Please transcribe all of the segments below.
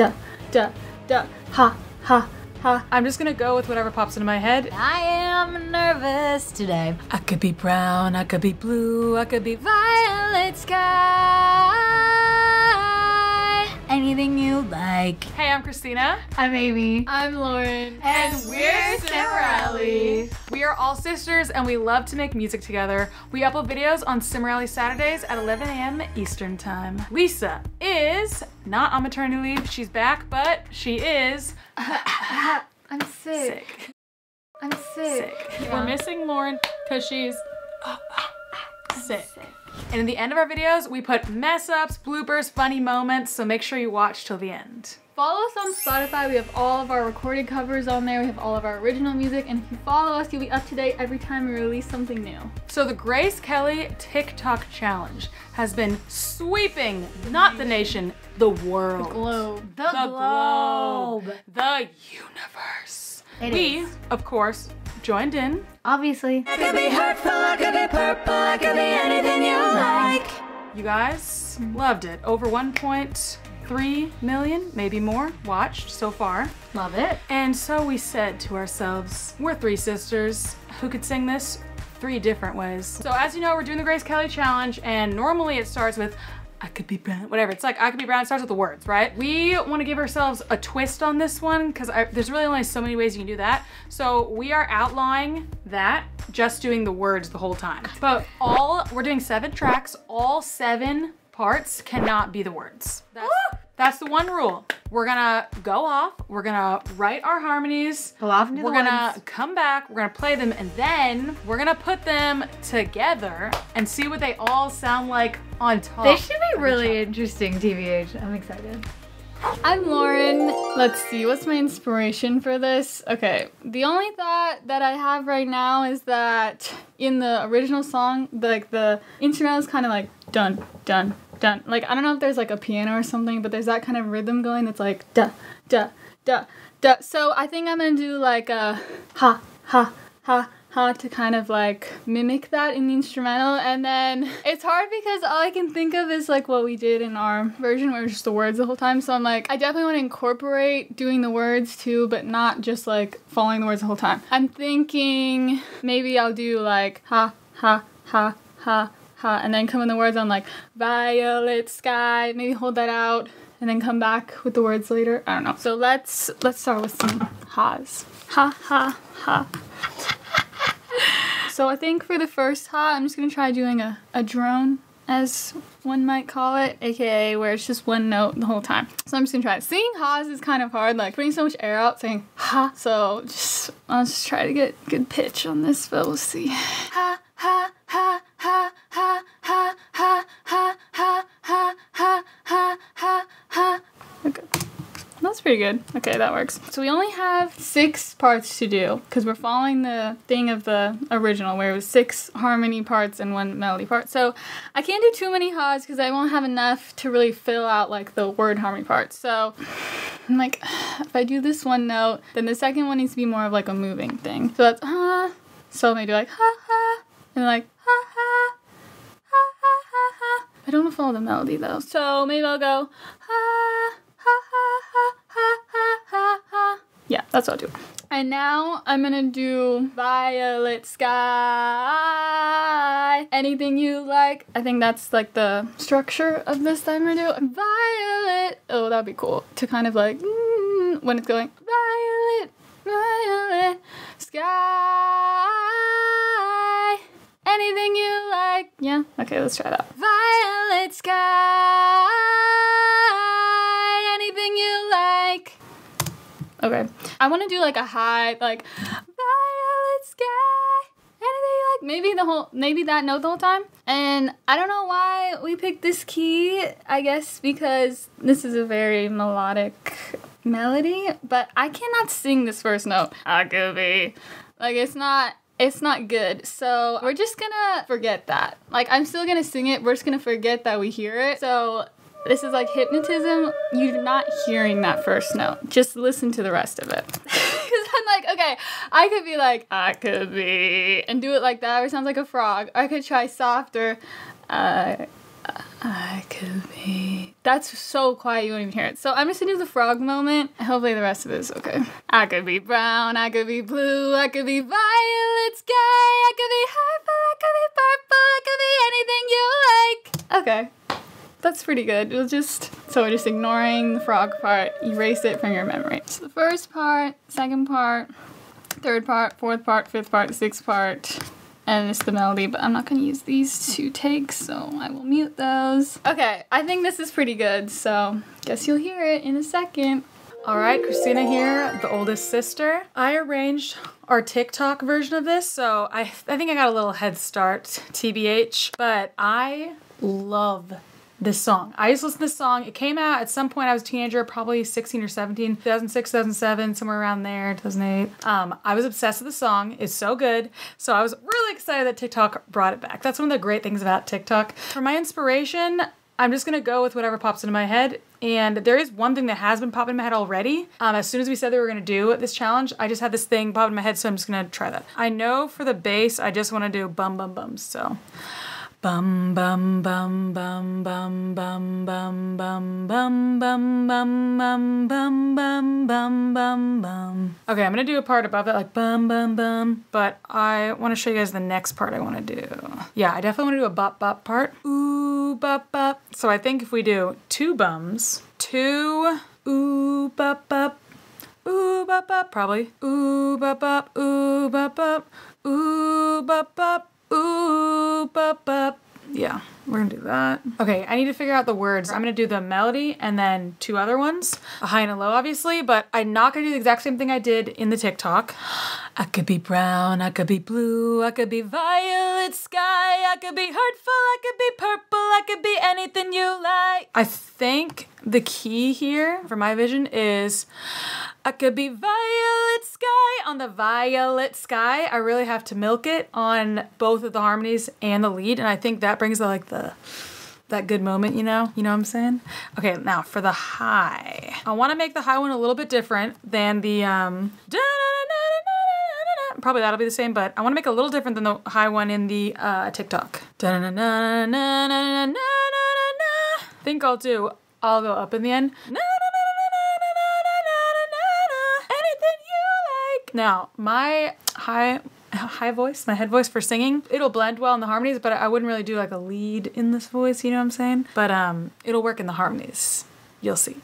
da, da, da, ha, ha, ha. I'm just gonna go with whatever pops into my head. I am nervous today. I could be brown, I could be blue, I could be Violet sky. Anything you like. Hey, I'm Christina. I'm Amy. I'm Lauren. And we're Cimorelli. We are all sisters and we love to make music together. We upload videos on Cimorelli Saturdays at 11 a.m. Eastern Time. Lisa is not on maternity leave. She's back, but she is I'm sick. sick. I'm sick. Sick. We're missing Lauren because she's oh, oh, oh. sick. And in the end of our videos, we put mess ups, bloopers, funny moments, so make sure you watch till the end. Follow us on Spotify. We have all of our recorded covers on there. We have all of our original music. And if you follow us, you'll be up to date every time we release something new. So the Grace Kelly TikTok challenge has been sweeping not the nation, the world. The globe. The, The globe. globe. The universe. It we, is. of course, joined in. Obviously. I could be hurtful, I could be purple, I could be anything you like. You guys loved it. Over 1.3 million, maybe more, watched so far. Love it. And so we said to ourselves, we're three sisters. Who could sing this? Three different ways. So as you know, we're doing the Grace Kelly challenge, and normally it starts with I could be brown, whatever. It's like I could be brown. It starts with the words, right? We want to give ourselves a twist on this one because there's really only so many ways you can do that. So we are outlawing that, just doing the words the whole time. But all we're doing seven tracks. All seven parts cannot be the words. That's, that's the one rule. We're gonna go off. We're gonna write our harmonies. Go off into We're gonna woods. come back. We're gonna play them, and then we're gonna put them together and see what they all sound like on top. This should be really interesting, TBH. I'm excited. I'm Lauren. Let's see, what's my inspiration for this? Okay, the only thought that I have right now is that in the original song, the, like the instrumental is kind of like dun dun dun. Like I don't know if there's like a piano or something, but there's that kind of rhythm going that's like da da da da. So I think I'm gonna do like a ha ha ha ha to kind of like mimic that in the instrumental and then it's hard because all I can think of is like what we did in our version where it's just the words the whole time so I'm like I definitely want to incorporate doing the words too but not just like following the words the whole time I'm thinking maybe I'll do like ha ha ha ha ha and then come in the words on like violet sky maybe hold that out and then come back with the words later I don't know so let's let's start with some ha's ha ha ha so I think for the first ha, I'm just gonna try doing a, a drone, as one might call it, aka where it's just one note the whole time. So I'm just gonna try it. Singing ha's is kind of hard, like putting so much air out, saying ha. So just I'll just try to get good pitch on this, but we'll see. Ha ha ha ha ha ha ha ha ha ha ha ha ha. Okay. That's pretty good. Okay, that works. So we only have six parts to do because we're following the thing of the original where it was six harmony parts and one melody part. So I can't do too many ha's because I won't have enough to really fill out like the word harmony parts. So I'm like, if I do this one note, then the second one needs to be more of like a moving thing. So that's ha. So maybe like ha ha and like ha ha ha ha ha ha. I don't follow the melody though. So maybe I'll go ha ha ha ha ha ha ha ha. Yeah, that's what I'll do. And now I'm gonna do violet sky. Anything you like. I think that's like the structure of this I'm gonna do. Violet. Oh, that'd be cool to kind of like mm, when it's going violet, violet sky. Anything you like. Yeah. Okay, let's try that. Violet sky. Anything you like. Okay. I want to do like a high, like violet sky. Anything you like? Maybe the whole, maybe that note the whole time. And I don't know why we picked this key. I guess because this is a very melodic melody, but I cannot sing this first note. I could be like it's not. It's not good. So we're just gonna forget that. Like I'm still gonna sing it. We're just gonna forget that we hear it. So this is like hypnotism. You're not hearing that first note. Just listen to the rest of it. Because I'm like, okay, I could be like, I could be, and do it like that, or it sounds like a frog. Or I could try softer. Uh, I could be. That's so quiet you won't even hear it. So I'm just gonna do the frog moment. Hopefully the rest of it is okay. I could be brown, I could be blue, I could be violet sky, I could be purple, I could be purple, I could be anything you like. Okay. That's pretty good. We'll just so we're just ignoring the frog part, erase it from your memory. So the first part, second part, third part, fourth part, fifth part, sixth part, and it's the melody, but I'm not gonna use these two takes, so I will mute those. Okay, I think this is pretty good, so guess you'll hear it in a second. All right, Christina here, the oldest sister. I arranged our TikTok version of this, so I I think I got a little head start, TBH, but I love this song. I used to listen to this song. It came out at some point I was a teenager, probably 16 or 17, 2006, 2007, somewhere around there, 2008. Um, I was obsessed with the song. It's so good. So I was really excited that TikTok brought it back. That's one of the great things about TikTok. For my inspiration, I'm just gonna go with whatever pops into my head. And there is one thing that has been popping in my head already. Um, as soon as we said that we were gonna do this challenge, I just had this thing pop in my head, so I'm just gonna try that. I know for the bass, I just wanna do bum bum bums. So bum bum bum bum bum bum bum bum bum bum bum bum bum bum bum bum bum. Okay, I'm gonna do a part above that like bum bum bum, but I want to show you guys the next part I want to do. Yeah, I definitely want to do a bop bop part. Ooh bop bop. So I think if we do two bums, two ooh bop bop. Ooh bop bop, probably. Ooh bop bop, ooh bop bop, ooh bop bop, ooh bop bop. Yeah, we're gonna do that. Okay, I need to figure out the words. I'm gonna do the melody and then two other ones, a high and a low, obviously, but I'm not gonna do the exact same thing I did in the TikTok. I could be brown, I could be blue, I could be violet sky, I could be hurtful, I could be purple, I could be anything you like. I think the key here for my vision is I could be violet sky on the violet sky. I really have to milk it on both of the harmonies and the lead, and I think that brings the like the that good moment, you know? You know what I'm saying? Okay, now for the high. I want to make the high one a little bit different than the um probably that'll be the same, but I want to make a little different than the high one in the uh, TikTok. I think I'll do I'll go up in the end. Anything you like. Now, my high high voice, my head voice for singing, it'll blend well in the harmonies, but I wouldn't really do like a lead in this voice, you know what I'm saying? But um it'll work in the harmonies. You'll see.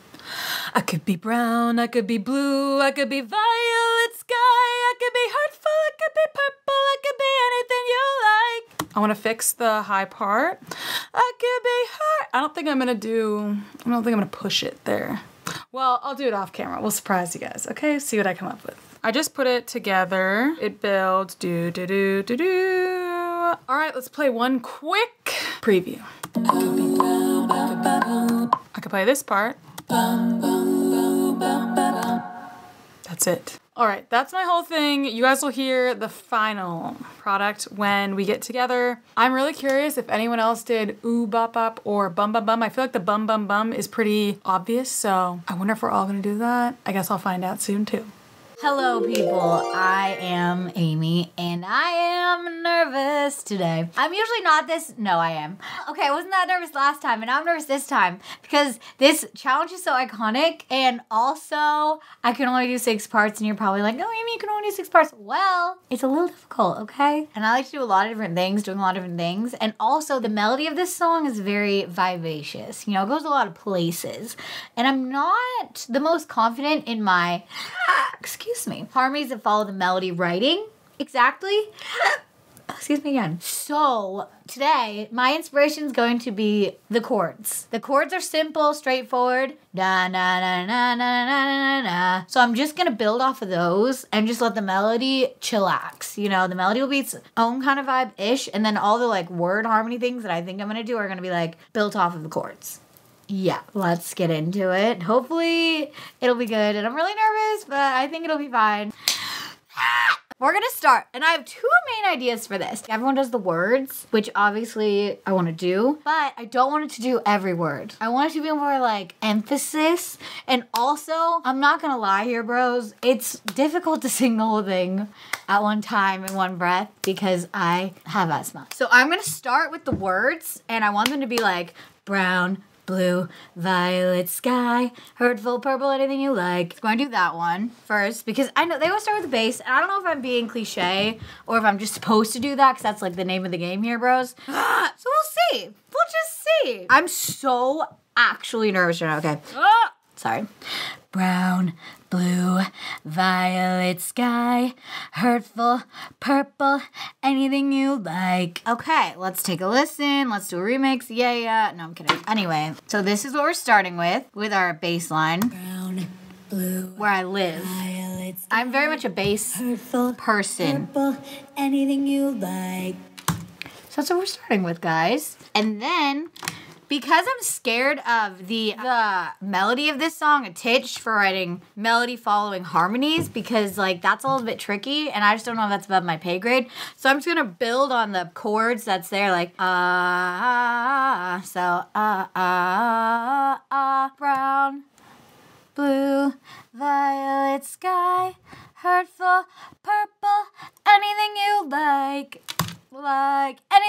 I could be brown, I could be blue, I could be violet sky, I could be hurtful, I could be purple, I could be anything you like. I want to fix the high part. I could be hurt. I don't think I'm gonna do. I don't think I'm gonna push it there. Well, I'll do it off camera. We'll surprise you guys. Okay, see what I come up with. I just put it together. It builds. Do do do do do. All right, let's play one quick preview. I could play this part. That's it. All right, that's my whole thing. You guys will hear the final product when we get together. I'm really curious if anyone else did ooh bop bop or bum bum bum. I feel like the bum bum bum is pretty obvious, so I wonder if we're all gonna do that. I guess I'll find out soon too. Hello, people. I am Amy, and I am nervous today. I'm usually not this. No, I am. Okay, I wasn't that nervous last time, and I'm nervous this time because this challenge is so iconic, and also I can only do six parts, and you're probably like, "Oh, Amy, you can only do six parts." Well, it's a little difficult, okay? And I like to do a lot of different things, doing a lot of different things, and also the melody of this song is very vivacious. You know, it goes a lot of places, and I'm not the most confident in my. Excuse me. Harmonies that follow the melody writing exactly. Excuse me again. So, today, my inspiration is going to be the chords. The chords are simple, straightforward. Da na na na na na na na. So, I'm just going to build off of those and just let the melody chillax. You know, the melody will be its own kind of vibe ish. And then all the like word harmony things that I think I'm going to do are going to be like built off of the chords. Yeah, let's get into it. Hopefully, it'll be good. And I'm really nervous, but I think it'll be fine. We're gonna start, and I have two main ideas for this. Everyone does the words, which obviously I wanna do, but I don't want it to do every word. I want it to be more like emphasis, and also, I'm not gonna lie here, bros, it's difficult to sing the whole thing at one time in one breath because I have asthma. So I'm gonna start with the words, and I want them to be like brown, blue, violet sky, hurtful purple, anything you like. I'm going to do that one first because I know they always start with the bass, and I don't know if I'm being cliche or if I'm just supposed to do that because that's like the name of the game here, bros. so we'll see. We'll just see. I'm so actually nervous right now. Okay. Ah! Sorry. Brown, blue, violet sky, hurtful, purple, anything you like. Okay, let's take a listen. Let's do a remix. Yeah, yeah. No, I'm kidding. Anyway, so this is what we're starting with, with our bass line. Brown, blue, where I live. Violet sky, I'm very much a bass hurtful, person. purple, anything you like. So that's what we're starting with, guys. And then, because I'm scared of the the melody of this song, a titch for writing melody following harmonies, because like that's a little bit tricky, and I just don't know if that's above my pay grade. So I'm just gonna build on the chords that's there, like ah, ah. so ah, ah, ah, brown, blue, violet sky, hurtful, purple, anything you like like you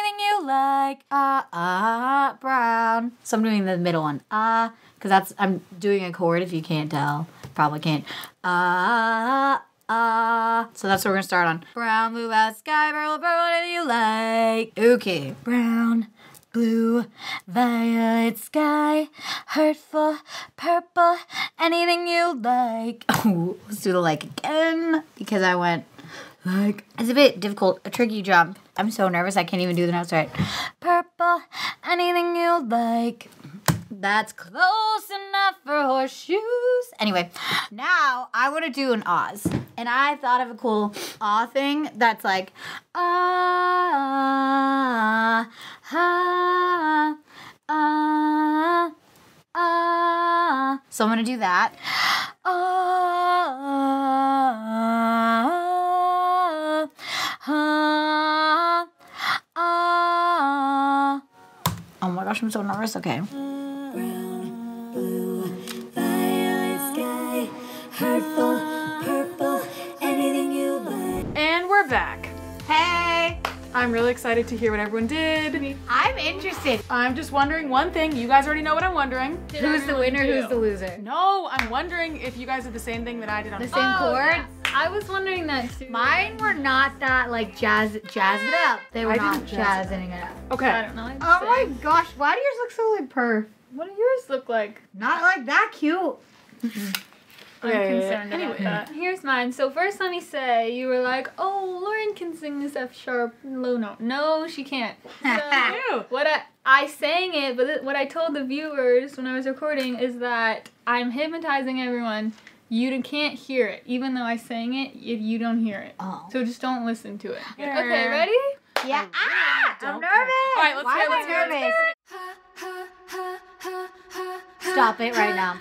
like. Ah, ah, brown. So I'm doing the middle one. Ah, because that's I'm doing a chord. If you can't tell, probably can't. Ah, ah. So that's what we're gonna start on. Brown, blue, out sky, purple, purple, anything you like. Okay, brown. Blue, violet sky, hurtful, purple, anything you like. Oh, let's do the like again because I went like it's a bit difficult, a tricky jump. I'm so nervous I can't even do the notes right. Purple, anything you like. That's close enough for horseshoes. Anyway, now I want to do an Oz. And I thought of a cool ah thing that's like ah ah ah ah. So I'm gonna do that. Gosh, I'm so nervous. Okay. Brown, blue, sky, hurtful, purple, anything you like. And we're back. Hey, I'm really excited to hear what everyone did. I'm interested. I'm just wondering one thing. You guys already know what I'm wondering. Who's the winner? Who's the loser? No, I'm wondering if you guys did the same thing that I did on The same oh, chord? I was wondering that too. Mine were not that like jazz jazz it up. They were I not didn't jazz it jazzing it up. I don't know. Oh my gosh, why do yours look so like perf? What do yours look like? Not like that cute. I'm Okay, concerned anyway. about that. Here's mine. So first, let me say you were like, "Oh, Lauren can sing this F sharp low note." No, she can't. So what I I sang it, but what I told the viewers when I was recording is that I'm hypnotizing everyone. You can't hear it, even though I sang it. If you don't hear it, Oh. so just don't listen to it. Yeah. Okay, ready? Yeah. I Ah, I'm nervous. All right, let's Why hear it, am let's hear it, I let's nervous? Stop it right now.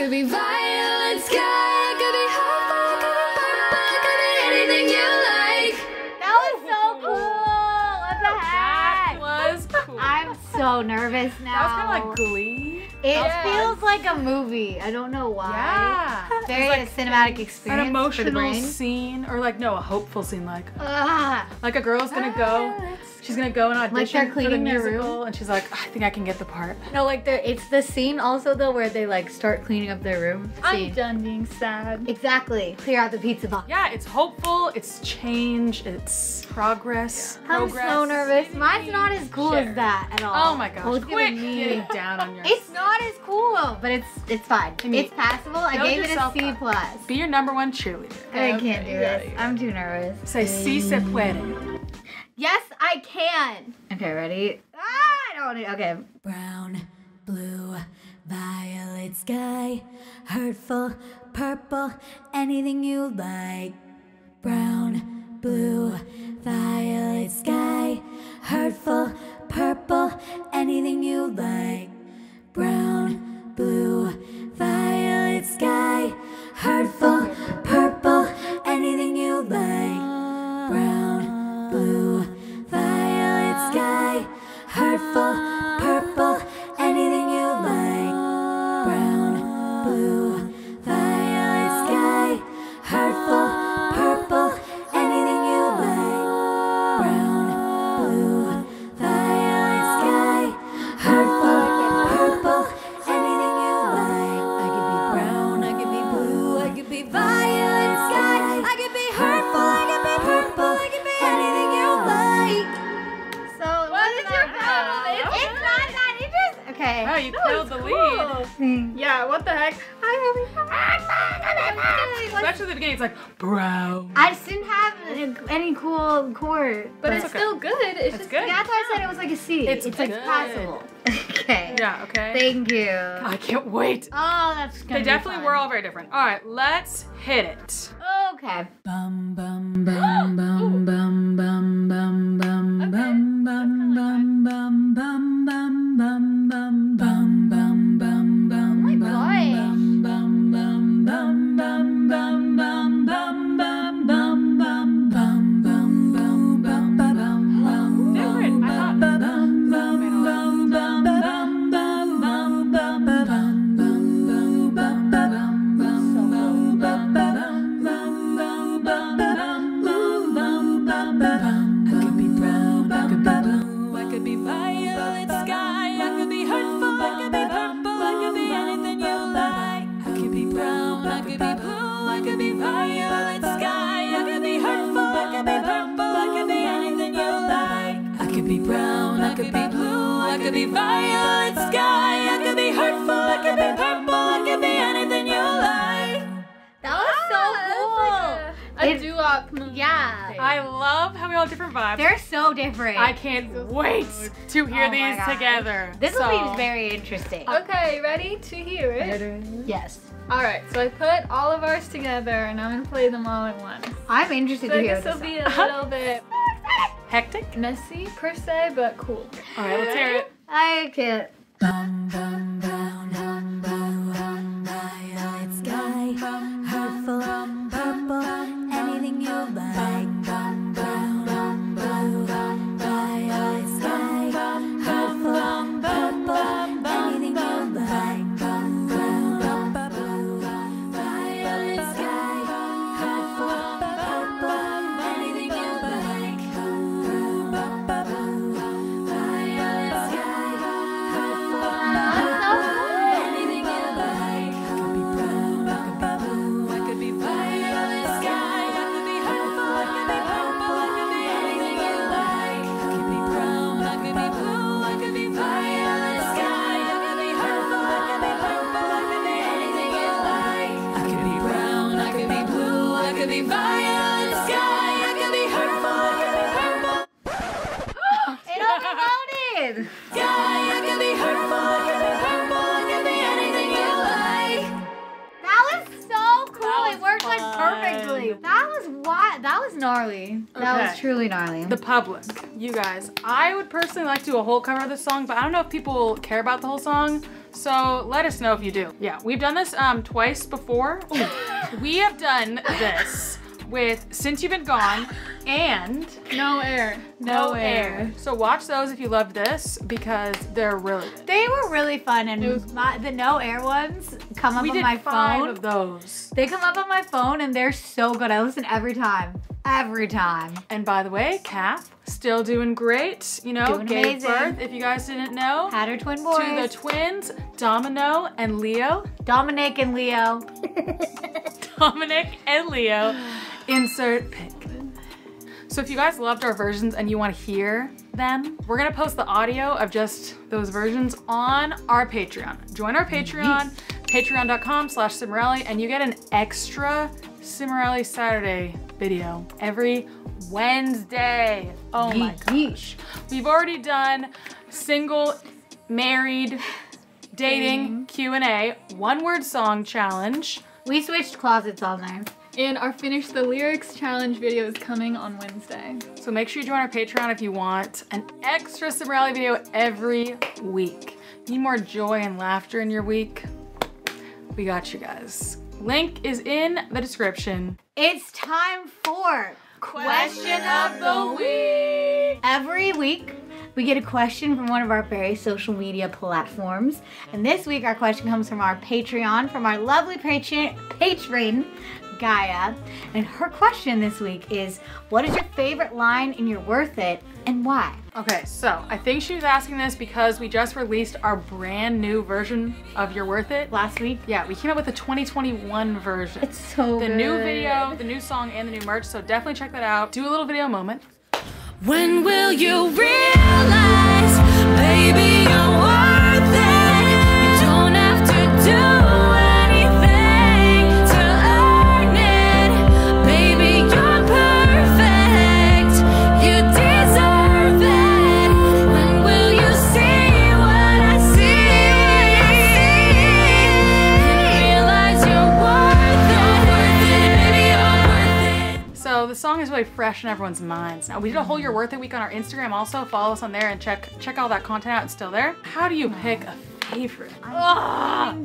Could be Violet sky, it could be hot, it could be purple, it could be anything you like. That was so cool. What the That heck? was cool. I'm so nervous now. that was kind of like Glee. It Yes. feels like a movie. I don't know why. Yeah. Very It was a cinematic experience An for the emotional brain. scene, or like no, a hopeful scene, like Ah, like a girl's gonna go. She's gonna go and they're audition for the cleaning their musical, and she's like, I think I can get the part. no, like the it's the scene also though where they like start cleaning up their room. I'm Scene. done being sad. Exactly. Clear out the pizza box. Yeah, it's hopeful. It's change. It's progress. I'm so nervous. Mine's not as cool Share. as that at all. Oh my gosh! Oh, it's Quit me- getting down on your. It's not as cool, but it's it's fine. mean, it's passable. I gave it a yourself up. plus. Be your number one cheerleader. I Okay, can't do you this. got it, you I'm too nervous. Say si se puede. Yes, I can. Okay, ready? Ah! Okay. Brown, blue, violet sky, hurtful, purple, anything you like. Brown, blue, violet sky, hurtful, purple, anything you like. Brown, blue, violet sky, hurtful, purple, anything you like. Oh, that's gonna They be definitely fun. were all very different. All right, let's hit it. Okay. Bum bum bum bum bum bum bum bum Okay, bum bum bum bum bum bum bum bum bum bum bum bum my bum gosh. bum bum bum bum bum bum bum bum could be violet sky, I could be hurtful, I could be purple, I could be anything you like. That was so ah, cool. A It- doo-wop movie. Yeah. I love how we all have different vibes. They're so different. I can't wait to oh hear Oh these together. this so, will be very interesting. Okay, ready to hear it? Yes. All right, so I put all of ours together, and I'm gonna play them all at once. I'm interested So I to hear guess this. it'll be a little bit hectic. messy per se, but cool. All right, let's hear it. I can't. Bum bum bum bum bum violet sky, purple, anything you like. That was wild. That was gnarly. That was truly gnarly. The public, you guys. I would personally like to do a whole cover of this song, but I don't know if people care about the whole song. So let us know if you do. Yeah, we've done this um twice before. we have done this with Since You've Been Gone and No air. No Air. So watch those if you love this because they're really good. they were really fun, and was- my, the no air ones come up We on did my five phone. of those. They come up on my phone, and they're so good. I listen every time. Every time. And by the way, Cap still doing great. You know, Doing gave amazing. birth. If you guys didn't know, Had her twin boys. to the twins, Domino and Leo. Dominic and Leo. Dominic and Leo. Insert pic. So if you guys loved our versions and you want to hear them, we're gonna post the audio of just those versions on our Patreon. Join our Patreon, patreon.com slash Cimorelli, and you get an extra Cimorelli Saturday video every Wednesday. Oh my gosh. We've already done single, married, dating, mm-hmm. Q&A, one word song challenge. We switched closets on there. And our Finish the Lyrics challenge video is coming on Wednesday. So make sure you join our Patreon if you want an extra Cimorelli video every week. Need more joy and laughter in your week? We got you guys. Link is in the description. It's time for Question of the week. Every week, we get a question from one of our various social media platforms. And this week, our question comes from our Patreon, from our lovely patron, patron Gaia. And her question this week is What is your favorite line in You're Worth It and why? Okay, so I think she was asking this because we just released our brand new version of You're Worth It. Last week? Yeah, we came out with a 2021 version. It's so the good. new video, the new song, and the new merch. So definitely check that out. Do a little video moment. When will you realize, the song is really fresh in everyone's minds. Now we did a whole Your Worth It week on our Instagram. Also follow us on there and check check all that content out. It's still there. How do you pick a favorite?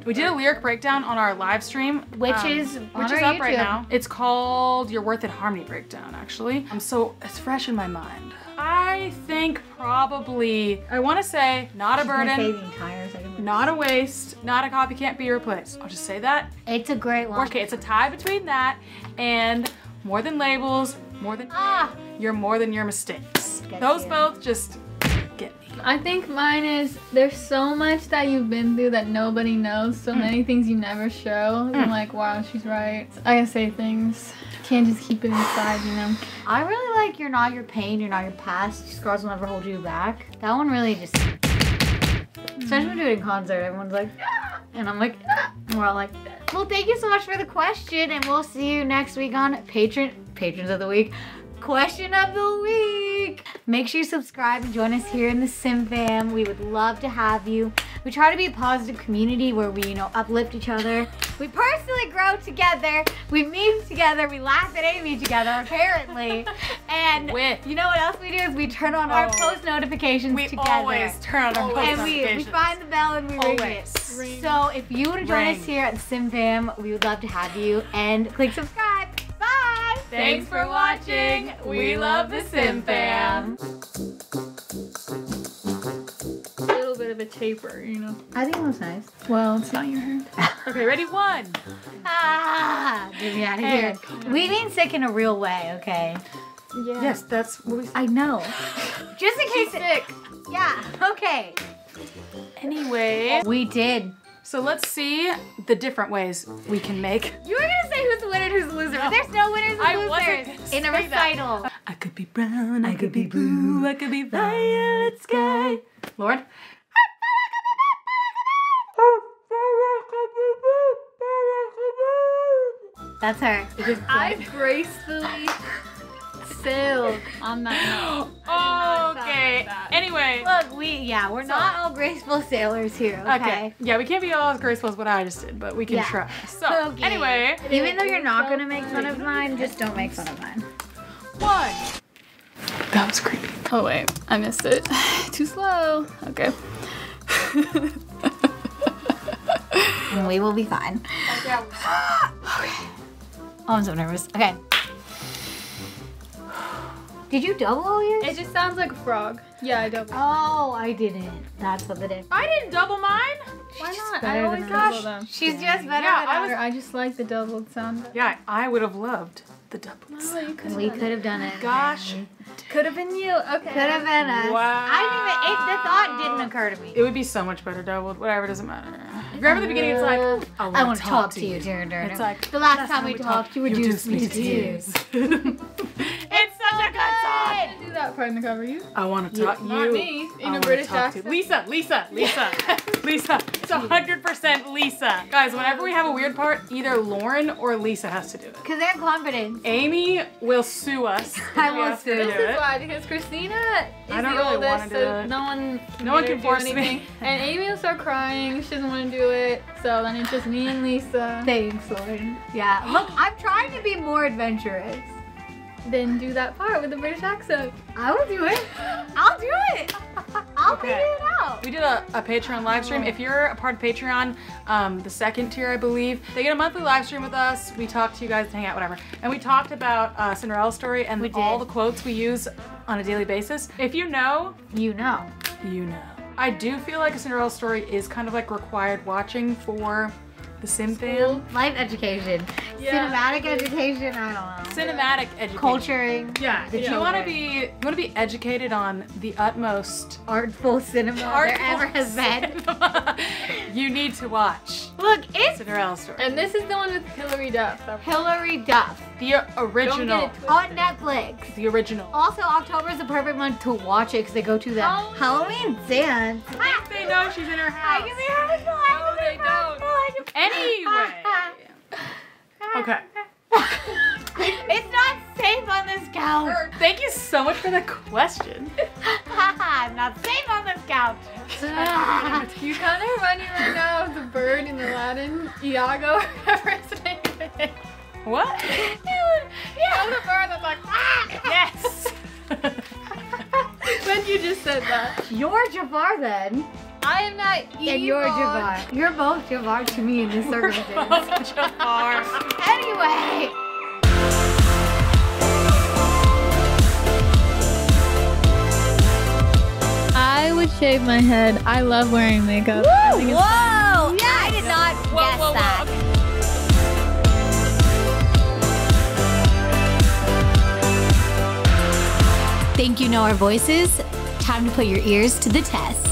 We did a lyric breakdown on our live stream, Which um, is which is up right now. It's called Your Worth It Harmony Breakdown. Actually, um, so it's fresh in my mind. I think probably I want to say not a Can I say burden, the entire second? not a waste, not a copy can't be replaced. I'll just say that. It's a great one. Okay, it's a tie between that and more than labels, more than Ah. you're more than your mistakes. Get Those you. both just get me. I think mine is there's so much that you've been through that nobody knows, so many things you never show. I'm like, wow, she's right. I gotta say things. Can't just keep it inside, you know. I really like You're Not Your Pain, You're Not Your Past. Scars will never hold you back. That one really just. Especially when we do it in concert, everyone's like, "Ah," and I'm like, "Ah," and we're all like, well, thank you so much for the question, and we'll see you next week on Patron Patrons of the Week. Question of the week. Make sure you subscribe and join us here in the Cim Fam. We would love to have you. We try to be a positive community where we, you know, uplift each other. We personally grow together. We meme together. We laugh at Amy together, apparently. And With. you know what else we do is we turn on our Oh. post notifications together. We together. always turn on our post and we, we find the bell and we ring it. Always. So if you want to join Ring. us here at the Cim Fam, we would love to have you. And click subscribe. Bye. Thanks for watching. We love the Sim a taper, you know. I think it was nice. Well, it's not your hair. Okay, ready? One. Ah, get me out of here. We mean sick in a real way, okay? Yeah. Yes, that's what we I know. Just in case. Sick. Yeah. Okay. Anyway, We did. so let's see the different ways we can make. You were gonna say who's the winner, and who's the loser. but There's no winners and I losers wasn't in a say that. recital. I could be brown, I could be blue, I could be violet sky. Lord. That's her. I gracefully sailed on that note. Oh, okay. that. Anyway. Look, we yeah, we're not all graceful sailors here. Okay. Okay. Yeah, we can't be all as graceful as what I just did, but we can Yeah. try. So, Okay. anyway, Even though you're not gonna make fun of mine, just don't make fun of mine. one. That was creepy. Oh wait, I missed it. Too slow. Okay. And we will be fine. Oh, I'm so nervous. Okay. Did you double all yours? It just sounds like a frog. Yeah, I doubled. Oh, I didn't. That's what it is. I didn't double mine. Why not? better I always us. double them. She's just better Yeah, than I us. was- I just like the doubled sound. Yeah, I would have loved the doubles. Oh, you could We could have done it. Gosh, Could have been you. Okay. Could have been us. Wow. I didn't even. It, the thought didn't occur to me. it would be so much better doubled. Whatever, doesn't matter. Remember the beginning? It's like I I want to talk to you. Turner. It's like the last time we talked, you reduced me to tears. it's such a good song. Do that part in the cover. You. I want to talk to you. Not me. In a British accent. Lisa, Lisa, Lisa, Lisa. It's 100% Lisa. Guys, whenever we have a weird part, either Lauren or Lisa has to do it. Because they have confidence. Amy will sue us. I we will to sue. do This is it. why, because Christina is I don't the really oldest, wanna do so it. no one can No one make can do force me. And Amy will start crying. She doesn't want to do it. So then it's just me and Lisa. Thanks, Lauren. Yeah. Look, I'm trying to be more adventurous. Then do that part with the British accent. I will do it. I'll do it. I'll Okay. figure it out. We did a, a Patreon live stream. If you're a part of Patreon, um, the second tier, I believe, they get a monthly live stream with us. We talk to you guys, hang out, whatever. And we talked about uh, Cinderella story and all the quotes we use on a daily basis. If you know, You know. you know. I do feel like a Cinderella story is kind of like required watching for the Sim fan. Life education. Yeah. Cinematic education. I don't know. Cinematic education. Culturing. Yeah, if you want to be, you want to be educated on the utmost Artful cinema there ever has been. you need to watch Look, it's Cinderella story. And this is the one with Hilary Duff. Hilary Duff The original. Don't get it on Netflix. The original. Also, October is the perfect month to watch it because they go to the Halloween. Halloween dance. They know she's in her I house. can be. I No, they can be hurtful. I Anyway. Okay. It's not safe on this couch. Thank you so much for the question. I'm not safe on this couch. You kind of remind me right now of the bird in Aladdin, Iago, whatever his name is. What? Yeah, the bird that's like, ah! Yes. when you just said that. You're Jafar then. I am not evil. And you're Jafar. You're both Jafar to me in this circumstance. Jafar. Shave my head. I love wearing makeup. I think Whoa! it's fun. I did not Whoa, guess whoa, whoa, that. okay. Think you know our voices? Time to put your ears to the test.